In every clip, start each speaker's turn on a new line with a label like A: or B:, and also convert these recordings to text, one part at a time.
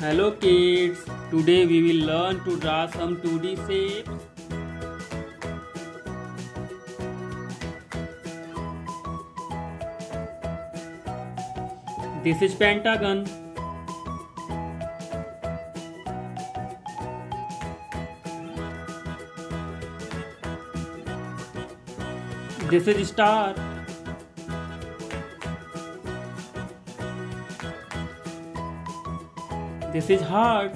A: Hello kids, today we will learn to draw some 2D shapes. This is pentagon. This is star. This is heart.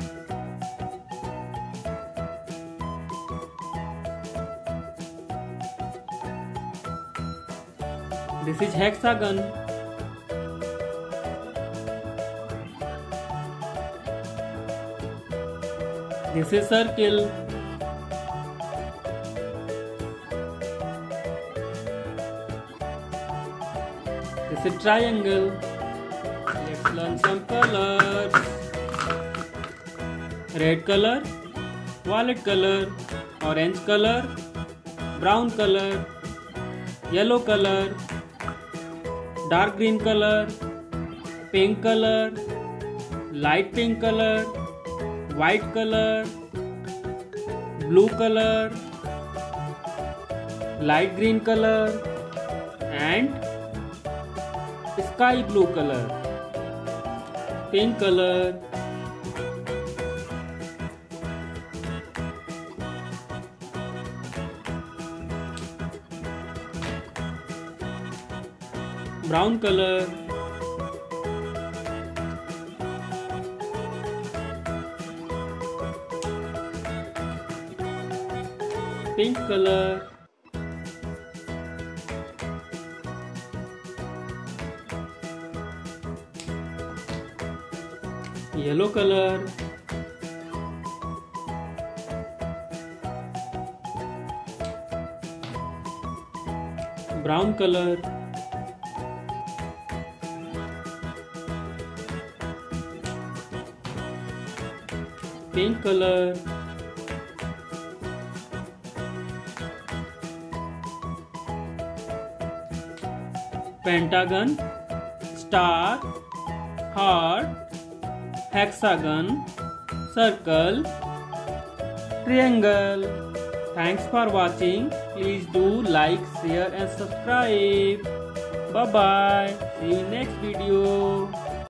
A: This is hexagon. This is circle. This is triangle. Let's learn some colors. Red colour violet colour orange colour brown colour yellow colour dark green colour pink colour light pink colour white colour blue colour light green colour and sky blue colour pink colour brown color, pink color, yellow color, brown color, pink color, pentagon, star, heart, hexagon, circle, triangle. Thanks for watching. Please do like, share and subscribe. Bye bye. See you next video.